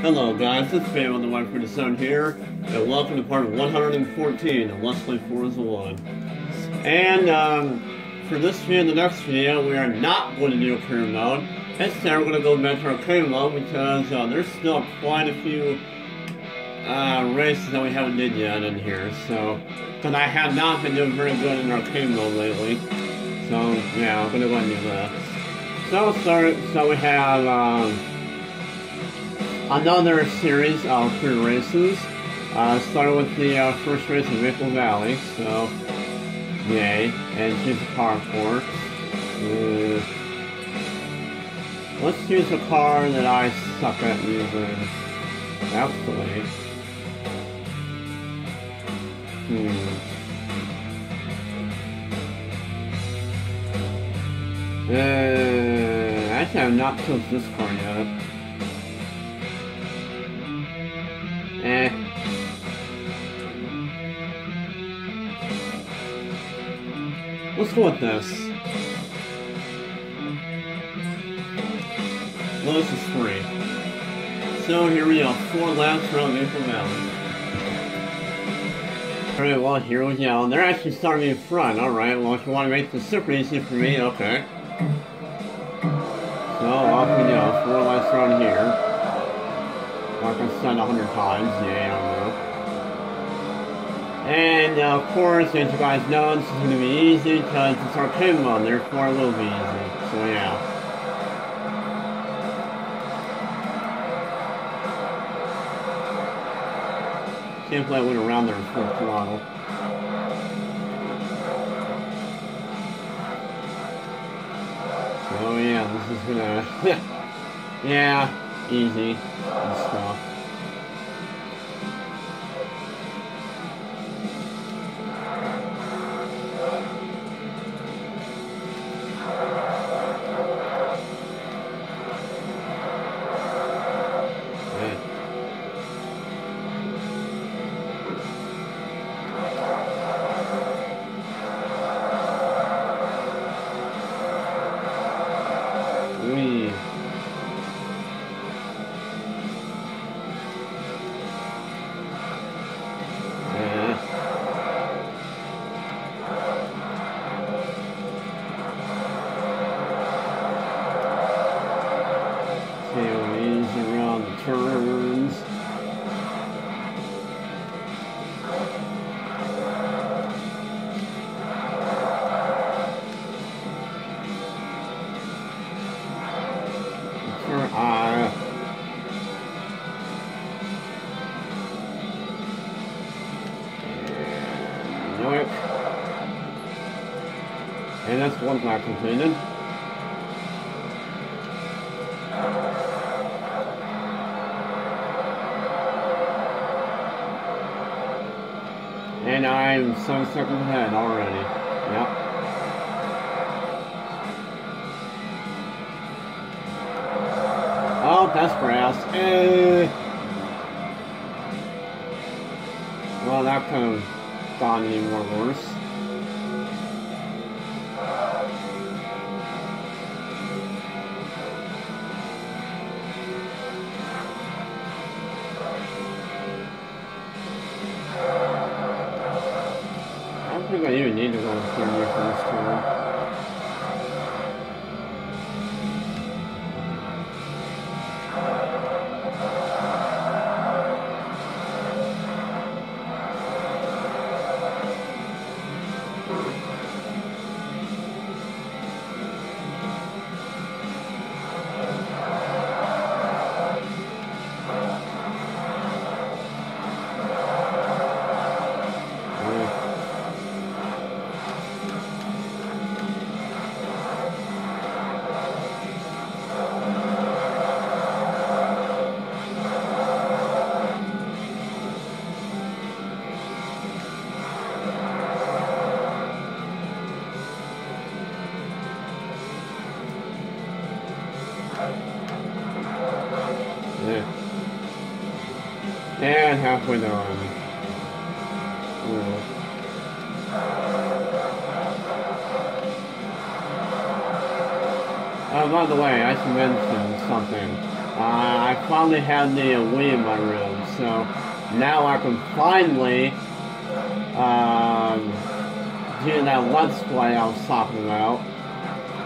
Hello guys, it's Fam on the Pretty Sun here, and welcome to part 114 of Let's Play Forza 1. And um, for this video and the next video, we are not going to do a career mode. Instead, we're going to go back to arcade mode because uh, there's still quite a few uh, races that we haven't did yet in here. So, because I have not been doing very good in our arcade mode lately. So, yeah, I'm going to go and do that. So, start, so we have... Um, another series of three races. Uh, started with the uh, first race in Maple Valley, so yay, and choose a car for. Uh, let's choose a car that I suck at using. Actually. Hmm. Uh, actually, I've not chosen this car yet. Let's go with this. Lotus is free. So here we go, four laps around Maple Valley. Alright, well here we go. They're actually starting in front. Alright, well if you want to make this super easy for me, okay. So off we go, four laps around here. I said a hundred times, yeah. And uh, of course, as you guys know, this is going to be easy because it's arcade mode, therefore it will be easy. So yeah. Can't play I went around there in full throttle. So yeah, this is gonna... yeah, easy and stuff. And that's one not completed. And I'm seven seconds ahead already. Yep. Oh, that's grass. Eh. Well, that could have gone any more worse. Uh, by the way, I should mention something. Uh, I finally have the Wii in my room, so now I can finally um, do that Let's Play I was talking about.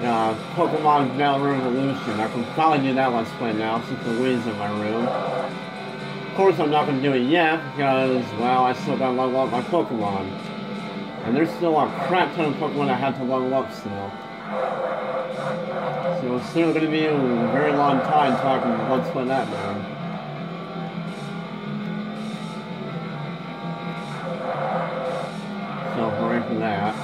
Uh, Pokemon Battle Revolution. I can finally do that Let's Play now since the Wii's in my room. Of course, I'm not going to do it yet because, well, I still got to level up my Pokemon. And there's still a crap ton of Pokemon I have to level up still. So it's still going to be a very long time talking Let's Play that game. So hurry for that.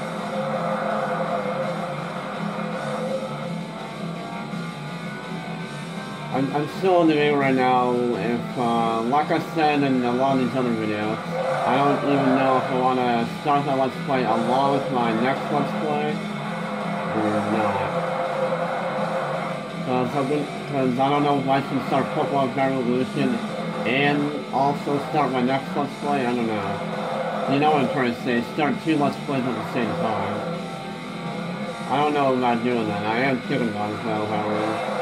I'm, I'm still in the game right now. If, uh, like I said in a lot of these other videos, I don't even know if I want to start that Let's Play along with my next Let's Play not. Because I don't know if I should start Pokemon Revolution and also start my next Let's Play. I don't know. You know what I'm trying to say. Start two Let's Plays at the same time. I don't know about doing that. I am thinking about it though, however.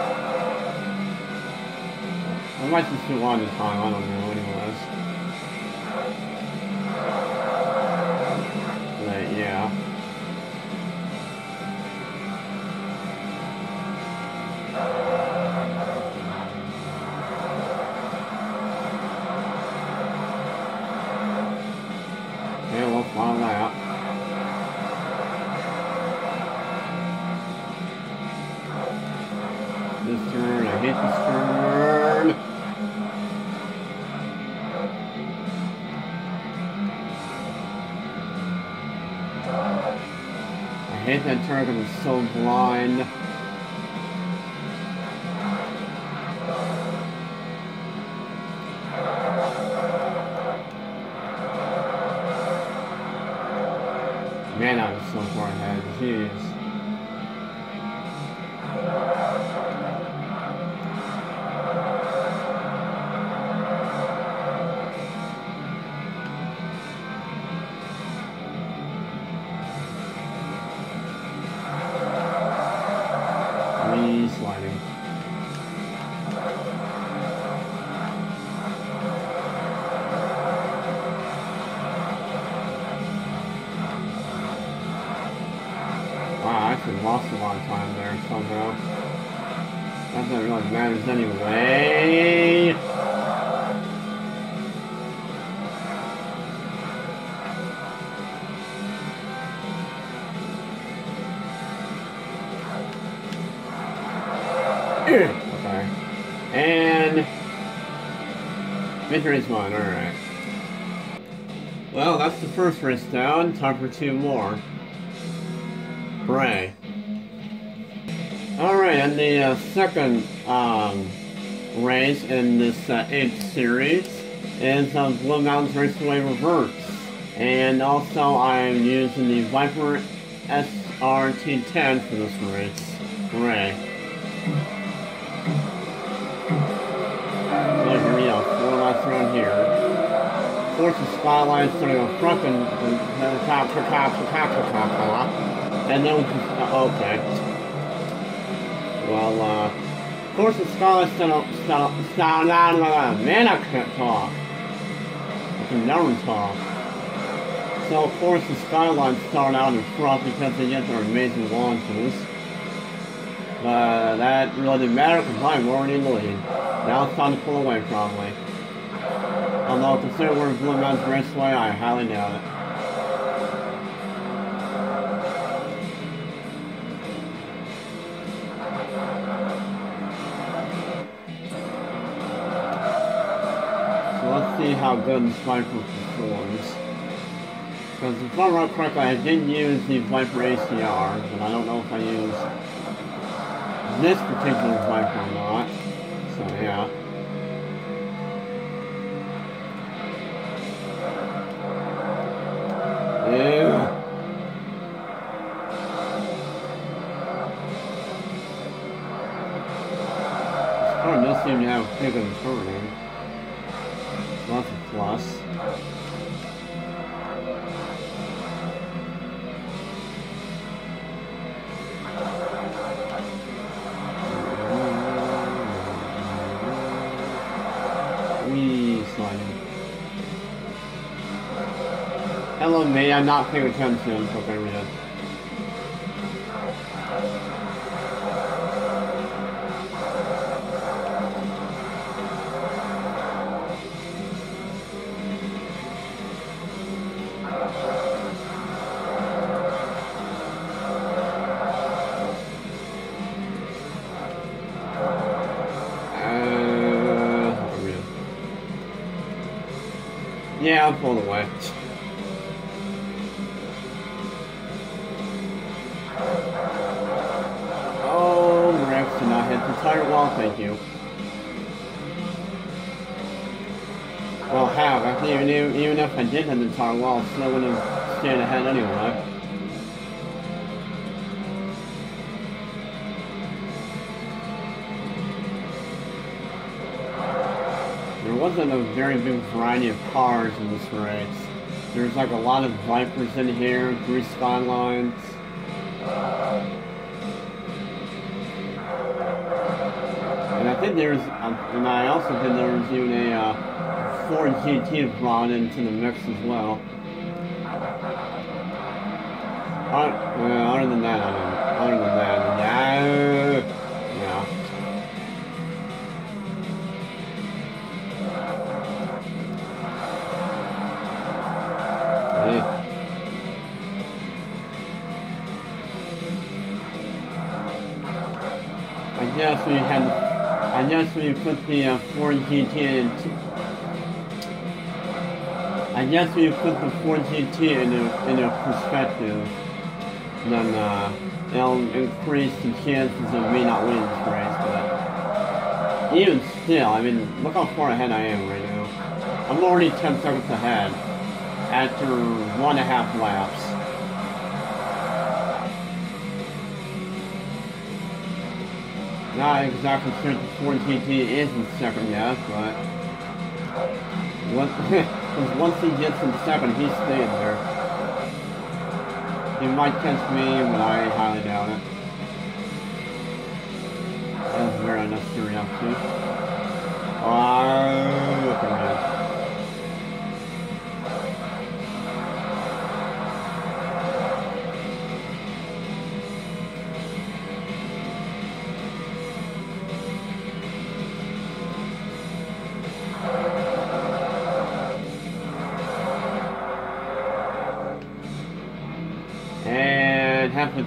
I might just do one this time, I don't know, turn, I hate this turn. I hate that target is so blind. Me sliding. Wow, I actually lost a lot of time there somehow. That it really matters anyway. Victory's one, alright. Well, that's the first race down. Time for two more. Hooray. Alright, and the uh, second um, race in this uh, 8th series is uh, Blue Mountains Raceway Reverse. And also I'm using the Viper SRT10 for this race. Hooray. The skyline's starting to front and the top, top, top, top, top, top, and then we just, uh, okay. Well, uh, of course the skyline's starting to, starting to, starting out, man, I can't talk. I can never talk. So of course the skyline start out in front because they get their amazing launches. But that really didn't matter because I'm already in the lead. Now it's time to pull away probably. Although we're in Blue Mountains Raceway, I highly doubt it. So let's see how good this Viper performs. Because if I remember correctly, I didn't use the Viper ACR, but I don't know if I used this particular Viper or not. So yeah. This car does seem to have a big of. So plus. We sliding. Hello, me. I'm not paying attention. Okay, we did. Yeah, the thank you. Well, how? Think even, even if I did have the tire wall, I still would have stayed ahead anyway. There wasn't a very big variety of cars in this race. There's like a lot of Vipers in here, three Skylines. And I there's, um, and I also there was even a uh, Ford GT brought into the mix as well. Uh, uh, other than that, I don't. Other than that. I guess we had, I guess we put the uh, Ford GT in, I guess we put the Ford GT into, into perspective, then uh, it'll increase the chances of me not winning this race, but even still, I mean, look how far ahead I am right now. I'm already 10 seconds ahead after one and a half laps. Not exactly sure the Ford GT is in second yet, but once, once he gets in second, he's staying there. He might catch me, but I highly doubt it. That was very unnecessary, actually. Oh, look at that.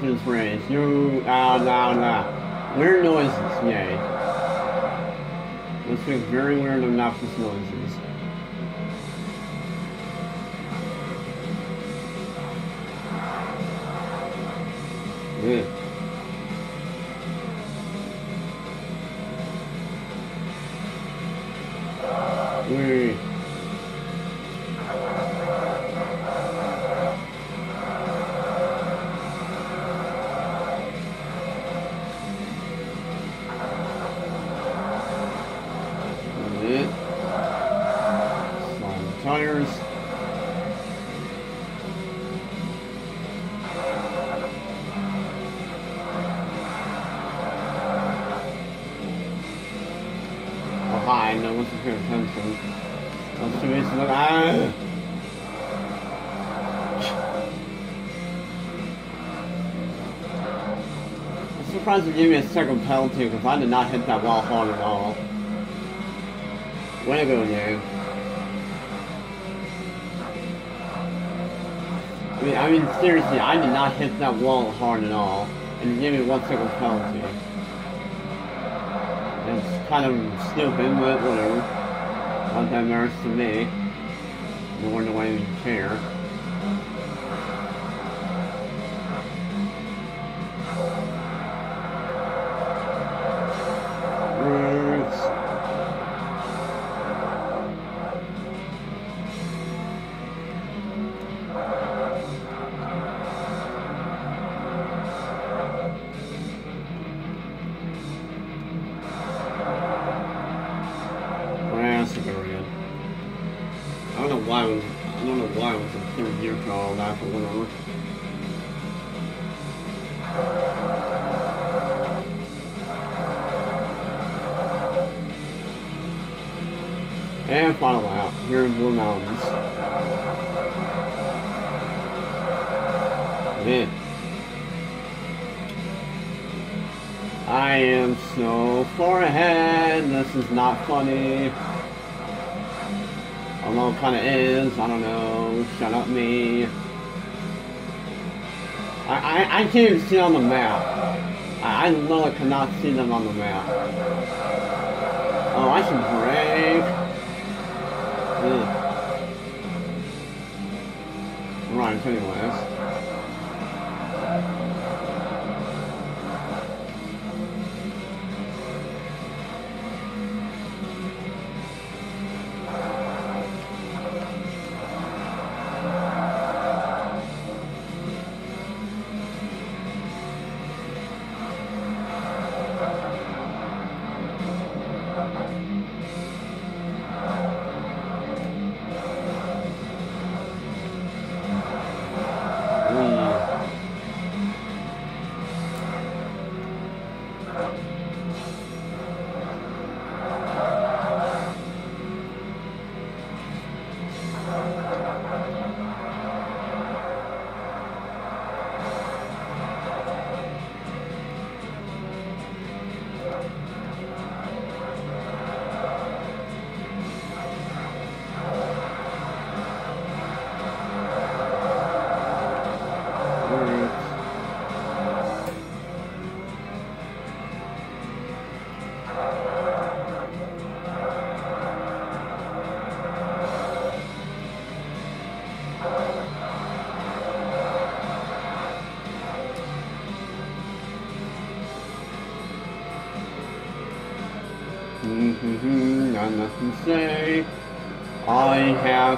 This race, you, ah, nah, nah. Weird noises, yay. Let's make very weird obnoxious noises. Ugh. Surprised they gave me a second penalty because I did not hit that wall hard at all. Way to go. I mean, I mean, seriously, I did not hit that wall hard at all, and you gave me one second penalty. It's kind of stupid, but whatever. Not that matters to me. Nor do I even care. Why was I don't know why it was a third year call that but whatever. And final lap here in Blue Mountains. Man. I am so far ahead. This is not funny. Although it kind of is. I don't know. Shut up me. I, I, I can't even see on the map. I, I literally cannot see them on the map. Oh, I can break. Ugh. Right, anyways.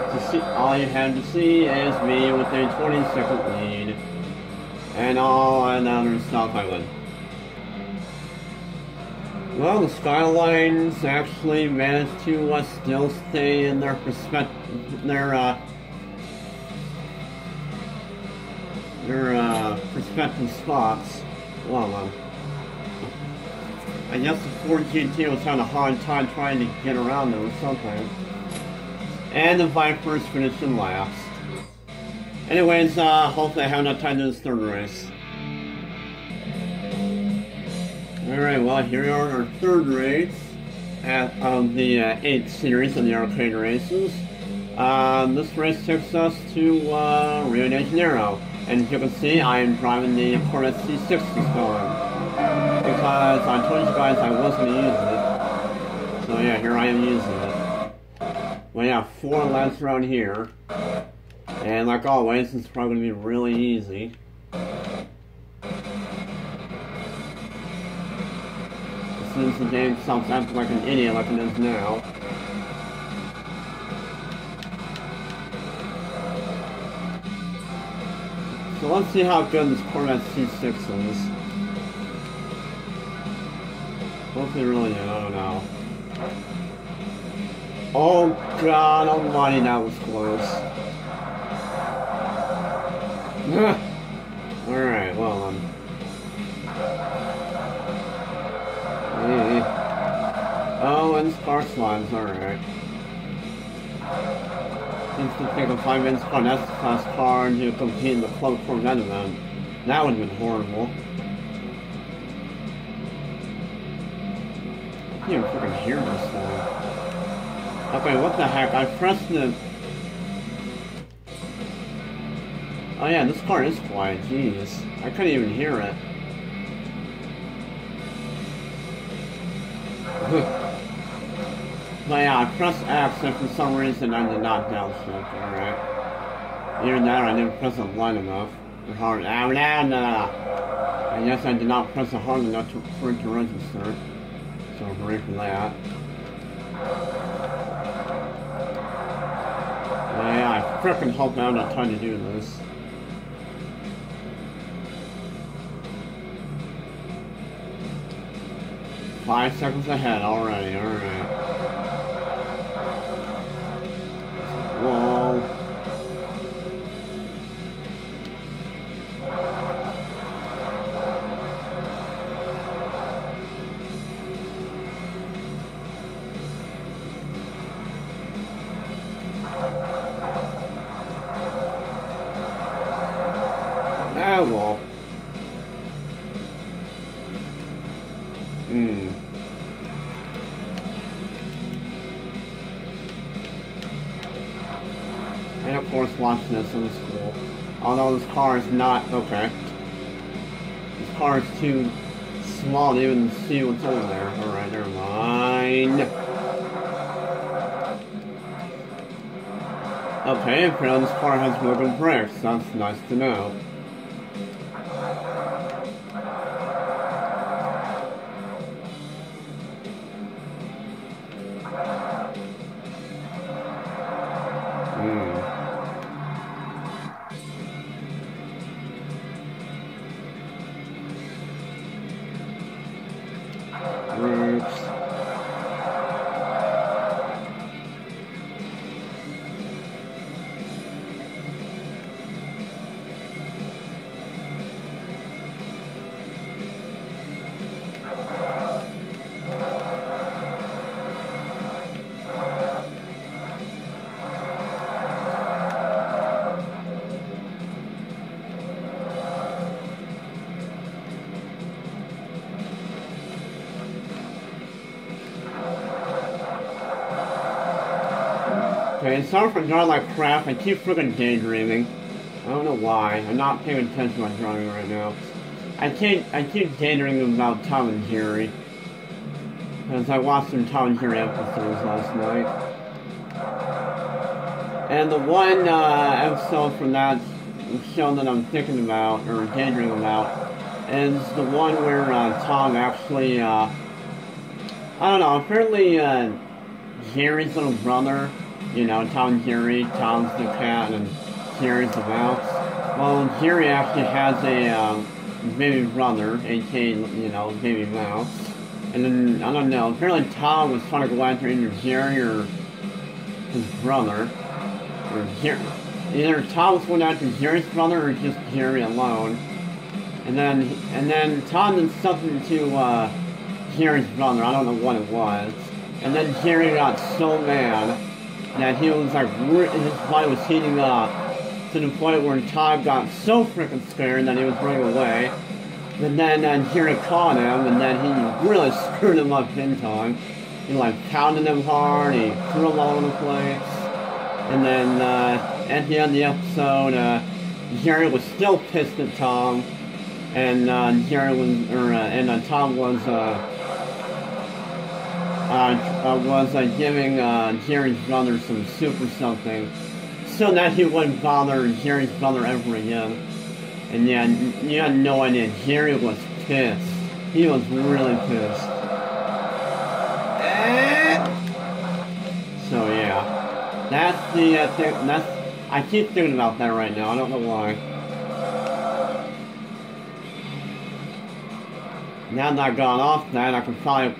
To see, all you have to see is me with a 20 second lead, and all and other stuff I. Well, the Skylines actually managed to uh, still stay in their perspective, their uh, their uh, perspective spots. Well, um, I guess the Ford GT was having a hard time trying to get around them something. And the Vipers finished in last. Anyways, uh, hopefully I have enough time to this third race. Alright, well here we are our third race at, of the uh, 8th series of the arcade races. Um, this race takes us to uh, Rio de Janeiro. And as you can see, I am driving the Corvette C6 this time because I told you guys I wasn't using it. So yeah, here I am using it. We have four um, laps around here. And like always, it's probably going to be really easy. As soon as the game stops acting like an idiot like it is now. So let's see how good this Corvette C6 is. Hopefully really I don't know. Oh god almighty, that was close. Alright, well um. Oh, and spark slimes, alright. Seems to take a 5 minutes for an S-Class car and you compete in the Club Corvette event. That would have been horrible. can't even freaking hear this thing. Okay, what the heck? I pressed the... Oh yeah, this car is quiet, jeez. I couldn't even hear it. but yeah, I pressed X and for some reason I did not downshift, alright. Even that, I didn't press it light enough. Or hard. Ah, nah, nah. I guess I did not press it hard enough to, for it to register. So break that. Yeah, I freaking hope I'm not trying to do this. Five seconds ahead already, alright. Car is not okay. This car is too small to even see what's over there. Alright, never mind. Okay, apparently this car has broken brakes. That's nice to know. Okay, sorry for drawing like crap. I keep freaking daydreaming. I don't know why. I'm not paying attention to my drawing right now. I keep I keep daydreaming about Tom and Jerry. Because I watched some Tom and Jerry episodes last night. And the one uh, episode from that show that I'm thinking about, or daydreaming about, is the one where uh, Tom actually, uh, I don't know, apparently uh, Jerry's little brother you know, Tom Jerry, Tom's the cat and Jerry's the mouse. Well, Jerry actually has a um, baby brother, aka, you know, baby mouse. And then, I don't know, apparently Tom was trying to go after either Jerry or his brother. Or Jerry. Either Tom was going after Jerry's brother or just Jerry alone. And then, and then Tom did something to, uh, Jerry's brother, I don't know what it was. And then Jerry got so mad that he was like, his body was heating up to the point where Todd got so freaking scared that he was running away. And then uh, Jerry caught him, and then he really screwed him up in time. He like pounded him hard, he threw him all over the place. And then uh, at the end of the episode, uh, Jerry was still pissed at Tom, and uh, Jerry was, or uh, and uh, Tom was uh, uh, was uh, giving uh, Jerry's brother some soup or something so that he wouldn't bother Jerry's brother ever again. And yeah, you had no idea. Jerry was pissed. He was really pissed. So yeah, that's the uh, thing. That's I keep thinking about that right now. I don't know why. Now that I've gone off that, I can probably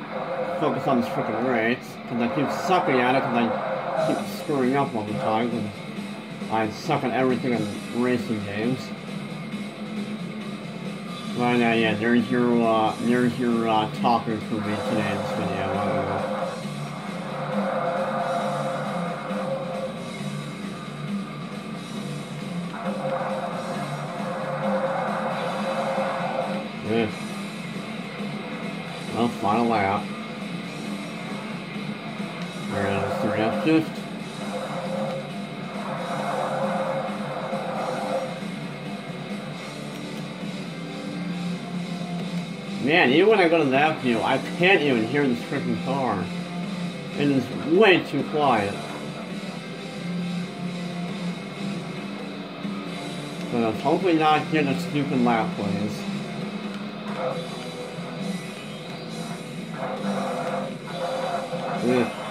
focus on this freaking race, because I keep sucking at it, because I keep screwing up all the time, because I suck at everything in racing games. But uh, yeah, there's your, uh, there's your, uh, for me today in this video. Yeah. Well, final lap. Man, even when I go to the view, I can't even hear this freaking car. It is way too quiet. So hopefully not get a stupid lap, please. Yeah,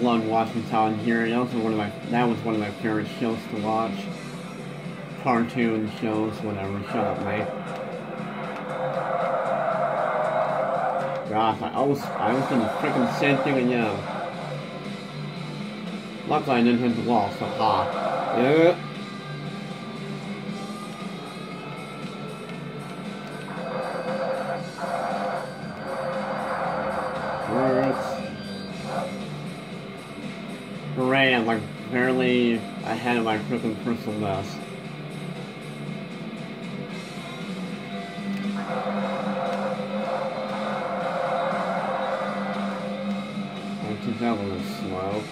Loved watching Tom and Jerry. That was one of my that was one of my favorite shows to watch. cartoon shows, whatever. Shut up, mate. Gosh, I always, I was did the freaking same thing again. Luckily, I didn't hit the wall, so ha. Yeah. Barely ahead of my freaking. I think that was slow.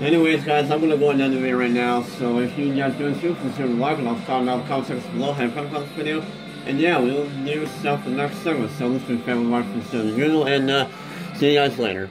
Anyways, guys, I'm gonna go the video right now. So if you guys do this, consider liking. I'll start comment section below. Have fun with this video. And yeah, we'll do stuff the next segment. So this has Family Life from Diego, and uh, see you guys later.